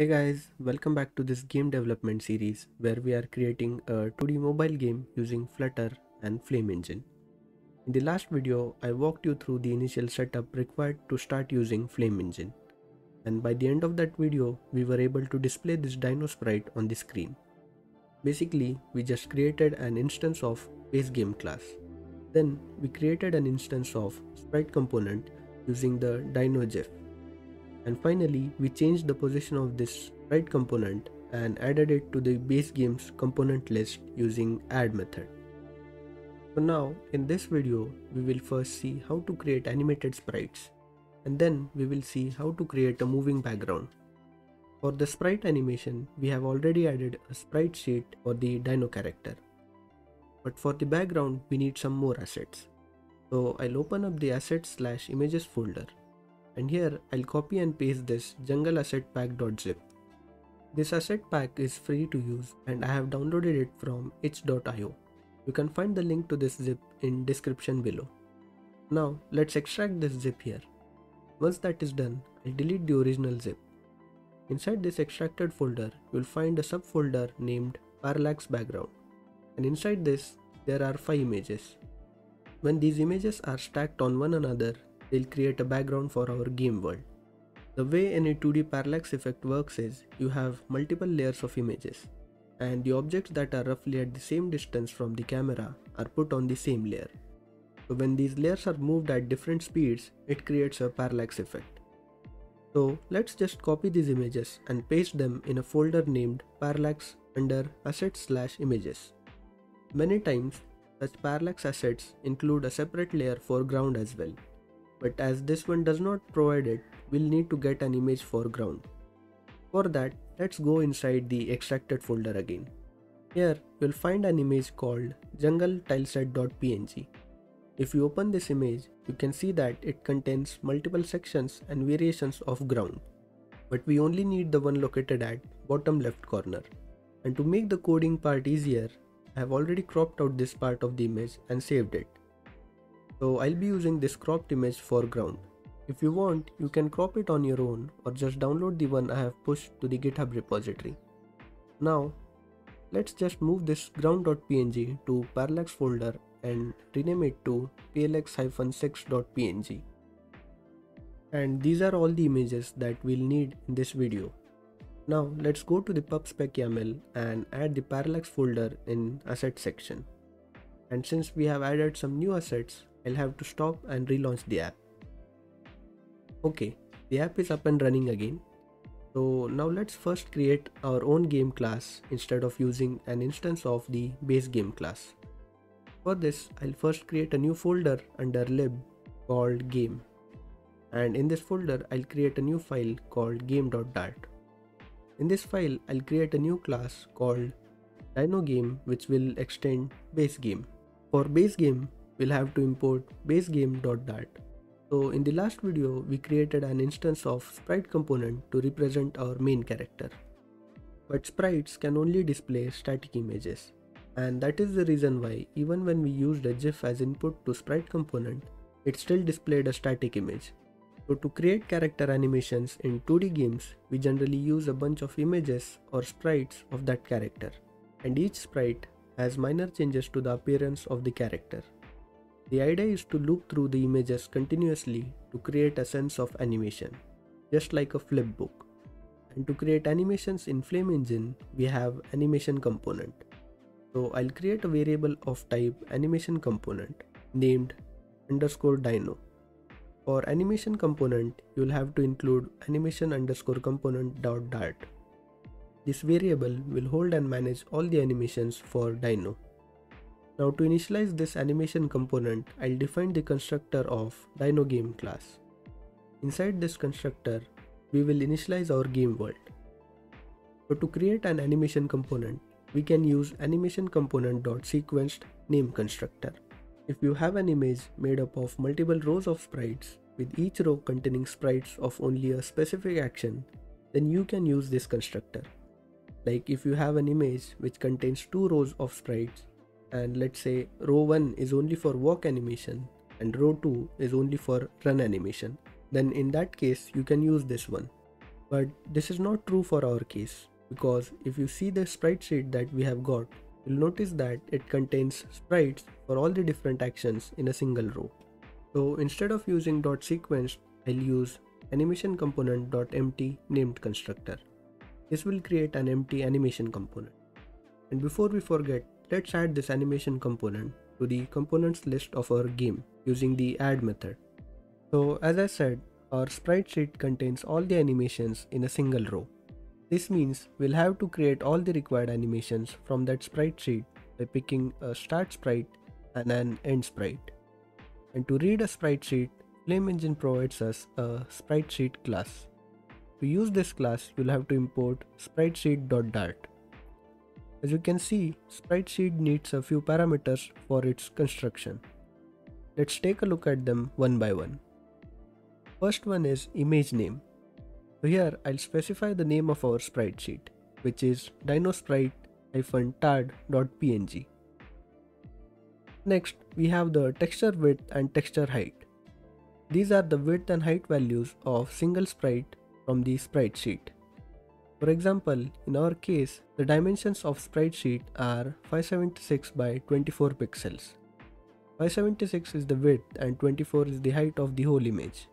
Hey guys, welcome back to this game development series where we are creating a 2D mobile game using Flutter and Flame Engine. In the last video, I walked you through the initial setup required to start using Flame Engine. And by the end of that video, we were able to display this dino sprite on the screen. Basically, we just created an instance of base game class. Then we created an instance of sprite component using the dino gif and finally, we changed the position of this sprite component and added it to the base game's component list using add method. So now, in this video, we will first see how to create animated sprites and then we will see how to create a moving background. For the sprite animation, we have already added a sprite sheet for the dino character. But for the background, we need some more assets. So I'll open up the assets slash images folder and here I'll copy and paste this jungle asset pack.zip. This asset pack is free to use and I have downloaded it from itch.io. You can find the link to this zip in description below. Now let's extract this zip here. Once that is done, I'll delete the original zip. Inside this extracted folder, you'll find a subfolder named parallax background. And inside this, there are 5 images. When these images are stacked on one another, they'll create a background for our game world. The way any 2D parallax effect works is you have multiple layers of images and the objects that are roughly at the same distance from the camera are put on the same layer. So when these layers are moved at different speeds, it creates a parallax effect. So let's just copy these images and paste them in a folder named parallax under assets slash images. Many times, such parallax assets include a separate layer for ground as well but as this one does not provide it, we'll need to get an image foreground. For that, let's go inside the extracted folder again. Here, you'll find an image called jungle-tileset.png. If you open this image, you can see that it contains multiple sections and variations of ground. But we only need the one located at bottom left corner. And to make the coding part easier, I have already cropped out this part of the image and saved it. So I'll be using this cropped image foreground. If you want, you can crop it on your own or just download the one I have pushed to the GitHub repository. Now, let's just move this ground.png to parallax folder and rename it to plx-6.png. And these are all the images that we'll need in this video. Now let's go to the pubspec.yaml and add the parallax folder in asset section. And since we have added some new assets, I'll have to stop and relaunch the app. Okay, the app is up and running again. So now let's first create our own game class instead of using an instance of the base game class. For this, I'll first create a new folder under lib called game. And in this folder, I'll create a new file called game.dart. In this file, I'll create a new class called dino game which will extend base game. For base game, we'll have to import basegame.dart. So in the last video, we created an instance of sprite component to represent our main character. But sprites can only display static images. And that is the reason why even when we used a GIF as input to sprite component, it still displayed a static image. So to create character animations in 2D games, we generally use a bunch of images or sprites of that character. And each sprite has minor changes to the appearance of the character. The idea is to loop through the images continuously to create a sense of animation, just like a flip book. And to create animations in Flame Engine, we have animation component. So I'll create a variable of type animation component named underscore dino. For animation component, you'll have to include animation underscore component dot dart. This variable will hold and manage all the animations for dino. Now to initialize this animation component, I'll define the constructor of DinoGame class. Inside this constructor, we will initialize our game world. So to create an animation component, we can use animation component.sequenced name constructor. If you have an image made up of multiple rows of sprites, with each row containing sprites of only a specific action, then you can use this constructor. Like if you have an image which contains two rows of sprites and let's say row 1 is only for walk animation and row 2 is only for run animation then in that case you can use this one But this is not true for our case because if you see the sprite sheet that we have got, you'll notice that it contains sprites for all the different actions in a single row. So instead of using dot .sequence, I'll use animation component.empty named constructor. This will create an empty animation component. And before we forget, let's add this animation component to the components list of our game using the add method. So as I said, our sprite sheet contains all the animations in a single row. This means we'll have to create all the required animations from that sprite sheet by picking a start sprite and an end sprite. And to read a sprite sheet, Flame Engine provides us a sprite sheet class. To use this class, you'll have to import spritesheet.dart. As you can see, spritesheet needs a few parameters for its construction. Let's take a look at them one by one. First one is image name. So here I'll specify the name of our sprite sheet, which is dinosprite-tad.png. Next, we have the texture width and texture height. These are the width and height values of single sprite from the sprite sheet. For example, in our case, the dimensions of sprite sheet are 576 by 24 pixels. 576 is the width and 24 is the height of the whole image.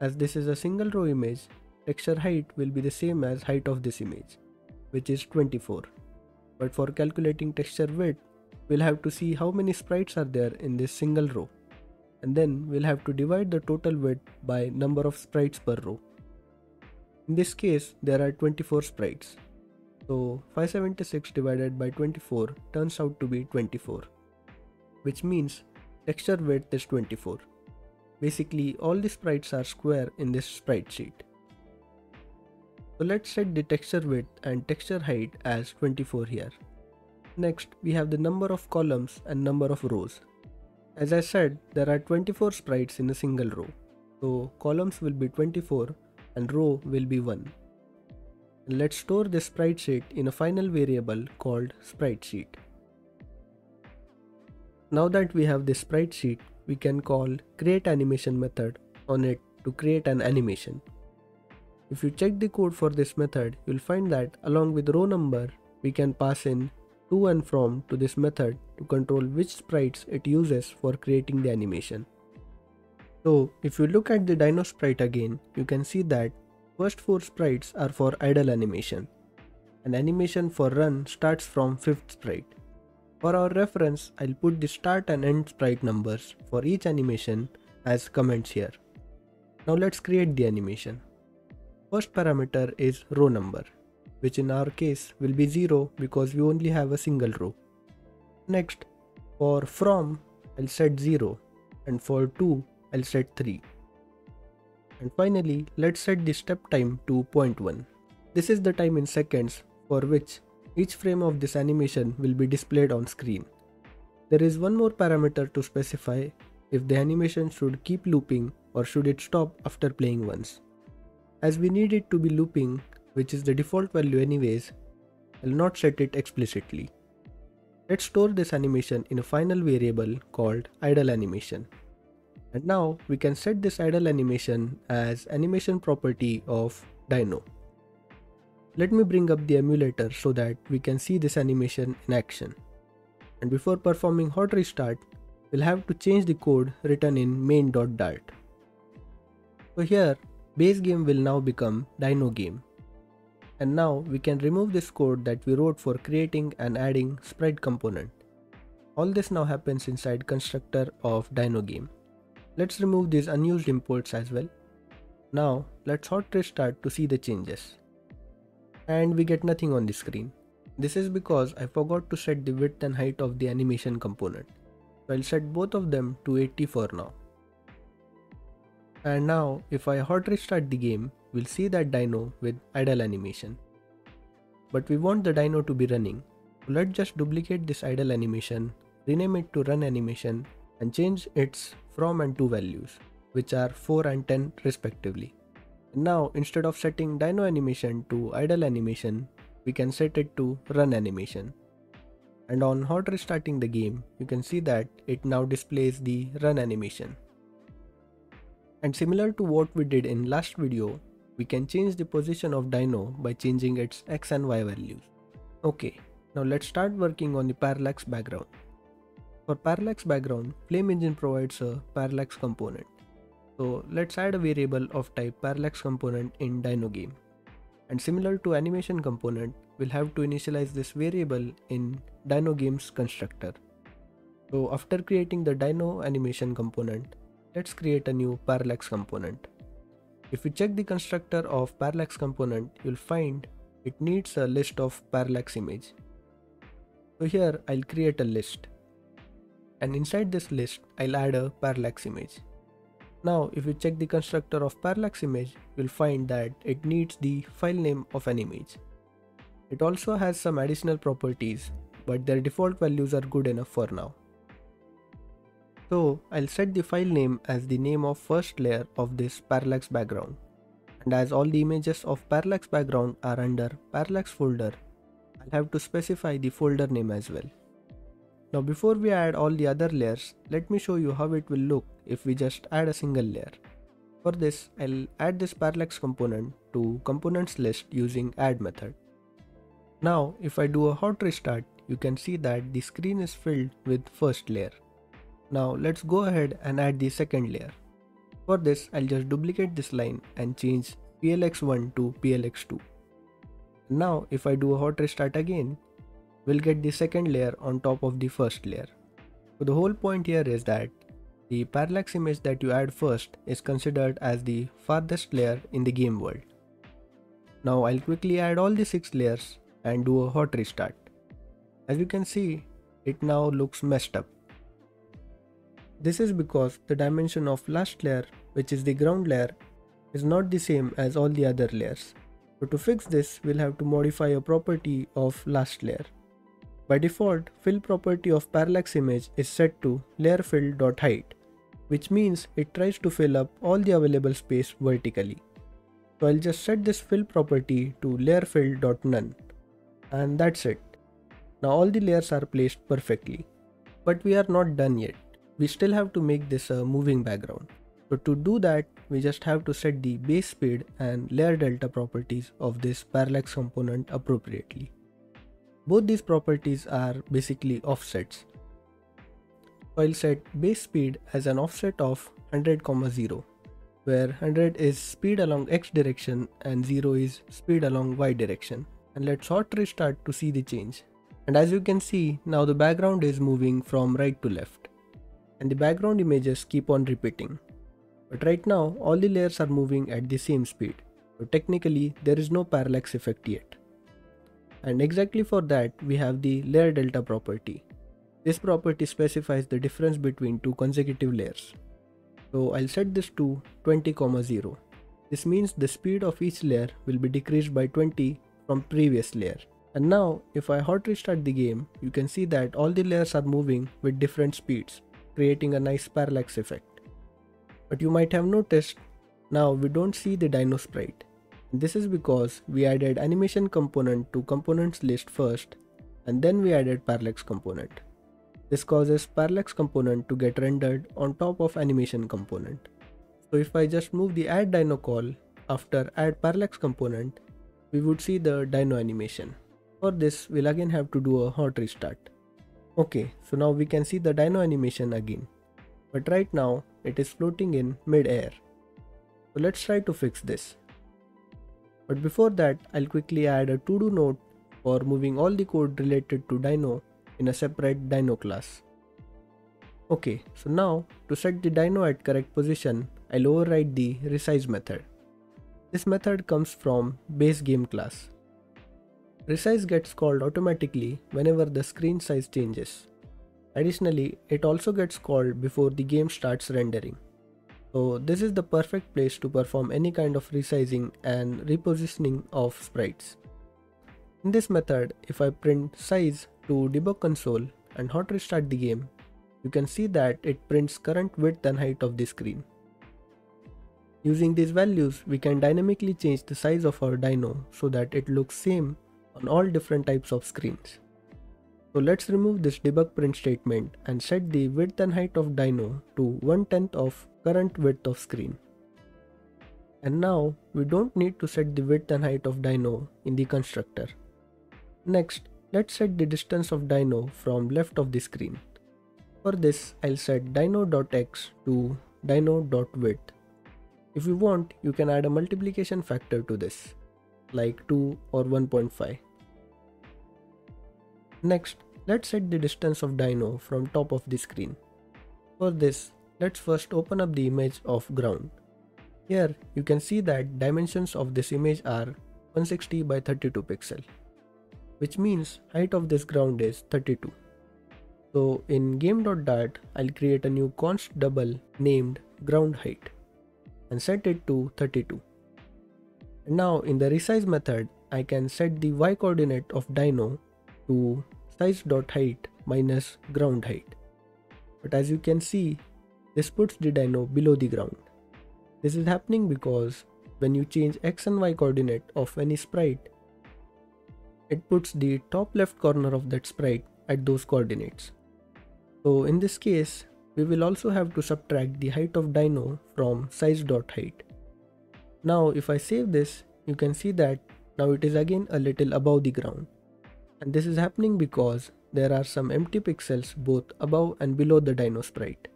As this is a single row image, texture height will be the same as height of this image, which is 24. But for calculating texture width, we'll have to see how many sprites are there in this single row. And then we'll have to divide the total width by number of sprites per row. In this case, there are 24 sprites. So 576 divided by 24 turns out to be 24, which means texture width is 24. Basically, all the sprites are square in this sprite sheet. So let's set the texture width and texture height as 24 here. Next, we have the number of columns and number of rows. As I said, there are 24 sprites in a single row. So columns will be 24 and row will be 1. And let's store this sprite sheet in a final variable called sprite sheet. Now that we have this sprite sheet, we can call create animation method on it to create an animation. If you check the code for this method, you'll find that along with row number, we can pass in to and from to this method to control which sprites it uses for creating the animation. So if you look at the dino sprite again, you can see that first 4 sprites are for idle animation. An animation for run starts from 5th sprite. For our reference, I'll put the start and end sprite numbers for each animation as comments here. Now let's create the animation. First parameter is row number, which in our case will be 0 because we only have a single row. Next, for from, I'll set 0 and for to, I'll set 3. And finally, let's set the step time to 0.1. This is the time in seconds for which each frame of this animation will be displayed on screen. There is one more parameter to specify if the animation should keep looping or should it stop after playing once. As we need it to be looping, which is the default value anyways, I'll not set it explicitly. Let's store this animation in a final variable called idle animation. And now we can set this idle animation as animation property of Dino. Let me bring up the emulator so that we can see this animation in action. And before performing hot restart, we'll have to change the code written in main.dart. So here, base game will now become Dino game. And now we can remove this code that we wrote for creating and adding sprite component. All this now happens inside constructor of Dino game. Let's remove these unused imports as well. Now let's hot restart to see the changes. And we get nothing on the screen. This is because I forgot to set the width and height of the animation component. So I'll set both of them to 80 for now. And now if I hot restart the game, we'll see that dino with idle animation. But we want the dino to be running. So let's just duplicate this idle animation, rename it to run animation and change its from and to values, which are 4 and 10 respectively. Now instead of setting dino animation to idle animation, we can set it to run animation. And on hot restarting the game, you can see that it now displays the run animation. And similar to what we did in last video, we can change the position of Dino by changing its X and Y values. Okay, now let's start working on the parallax background. For parallax background, Flame Engine provides a parallax component. So let's add a variable of type parallax component in Dino game. And similar to animation component, we'll have to initialize this variable in Dino game's constructor. So after creating the Dino animation component, let's create a new parallax component. If we check the constructor of parallax component, you'll find it needs a list of parallax image. So here I'll create a list and inside this list I'll add a parallax image. Now if you check the constructor of parallax image, you'll find that it needs the file name of an image. It also has some additional properties, but their default values are good enough for now. So I'll set the file name as the name of first layer of this parallax background. And as all the images of parallax background are under parallax folder, I'll have to specify the folder name as well. Now before we add all the other layers, let me show you how it will look if we just add a single layer. For this, I'll add this parallax component to components list using add method. Now if I do a hot restart, you can see that the screen is filled with first layer. Now let's go ahead and add the second layer. For this, I'll just duplicate this line and change PLX1 to PLX2. Now if I do a hot restart again, we'll get the second layer on top of the first layer. So the whole point here is that the parallax image that you add first is considered as the farthest layer in the game world. Now I'll quickly add all the 6 layers and do a hot restart. As you can see, it now looks messed up. This is because the dimension of last layer, which is the ground layer, is not the same as all the other layers. So to fix this, we'll have to modify a property of last layer. By default, fill property of parallax image is set to layerfill.height, which means it tries to fill up all the available space vertically. So I'll just set this fill property to layerfill.none and that's it. Now all the layers are placed perfectly. But we are not done yet. We still have to make this a moving background. So to do that, we just have to set the base speed and layer delta properties of this parallax component appropriately. Both these properties are basically offsets. So I'll set base speed as an offset of 100, 0, where 100 is speed along x direction and 0 is speed along y direction. And let's hot restart to see the change. And as you can see, now the background is moving from right to left. And the background images keep on repeating. But right now, all the layers are moving at the same speed. So technically, there is no parallax effect yet and exactly for that we have the layer delta property. This property specifies the difference between two consecutive layers. So I'll set this to 20, 0. This means the speed of each layer will be decreased by 20 from previous layer. And now if I hot restart the game, you can see that all the layers are moving with different speeds, creating a nice parallax effect. But you might have noticed, now we don't see the dino sprite. This is because we added animation component to components list first and then we added parallax component. This causes parallax component to get rendered on top of animation component. So if I just move the add dino call after add parallax component, we would see the dino animation. For this, we'll again have to do a hot restart. Okay, so now we can see the dino animation again. But right now, it is floating in mid-air. So let's try to fix this. But before that, I'll quickly add a to-do note for moving all the code related to Dino in a separate Dino class. Okay, so now to set the Dino at correct position, I'll override the resize method. This method comes from base game class. Resize gets called automatically whenever the screen size changes. Additionally, it also gets called before the game starts rendering. So this is the perfect place to perform any kind of resizing and repositioning of sprites. In this method, if I print size to debug console and hot restart the game, you can see that it prints current width and height of the screen. Using these values, we can dynamically change the size of our dino so that it looks same on all different types of screens. So let's remove this debug print statement and set the width and height of dino to 1 tenth of current width of screen. And now we don't need to set the width and height of dino in the constructor. Next, let's set the distance of dino from left of the screen. For this, I'll set dino.x to dino.width. If you want, you can add a multiplication factor to this, like 2 or 1.5. Next, let's set the distance of dino from top of the screen. For this, let's first open up the image of ground. Here you can see that dimensions of this image are 160 by 32 pixel, which means height of this ground is 32. So in game.dart, I'll create a new const double named ground height and set it to 32. And now in the resize method, I can set the y coordinate of dino to size.height minus ground height. But as you can see, this puts the dino below the ground. This is happening because when you change x and y coordinate of any sprite, it puts the top left corner of that sprite at those coordinates. So in this case, we will also have to subtract the height of dino from size.height. Now if I save this, you can see that now it is again a little above the ground. And this is happening because there are some empty pixels both above and below the dino sprite.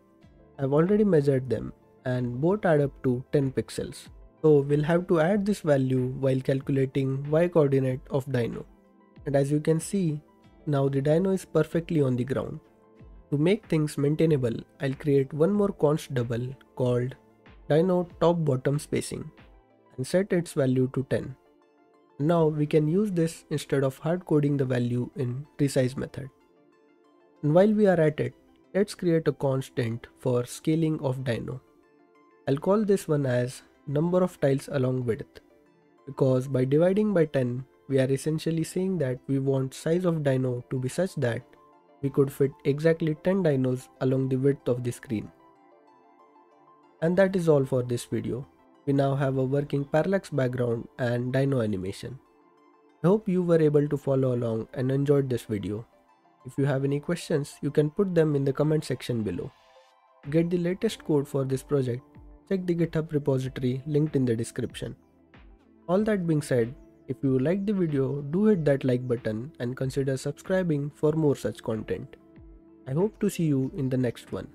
I've already measured them and both add up to 10 pixels. So we'll have to add this value while calculating y coordinate of dino. And as you can see, now the dino is perfectly on the ground. To make things maintainable, I'll create one more const double called dino top bottom spacing and set its value to 10. Now we can use this instead of hard coding the value in resize method. And while we are at it, let's create a constant for scaling of dino. I'll call this one as number of tiles along width because by dividing by 10 we are essentially saying that we want size of dino to be such that we could fit exactly 10 dinos along the width of the screen. And that is all for this video. We now have a working parallax background and dino animation. I hope you were able to follow along and enjoyed this video. If you have any questions, you can put them in the comment section below. To get the latest code for this project, check the GitHub repository linked in the description. All that being said, if you liked the video, do hit that like button and consider subscribing for more such content. I hope to see you in the next one.